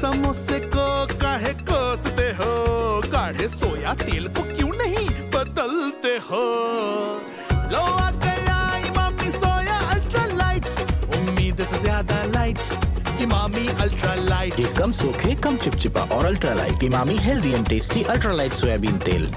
समोसे को काहे कोसते हो? गाढ़े सोया तेल को क्यों नहीं बदलते हो? लो आ गया इमामी सोया अल्ट्रा लाइट उम्मीद से ज़्यादा लाइट इमामी अल्ट्रा लाइट ये कम सूखे, कम चिपचिपा और ultra light Emami healthy and tasty ultra light soybean तेल।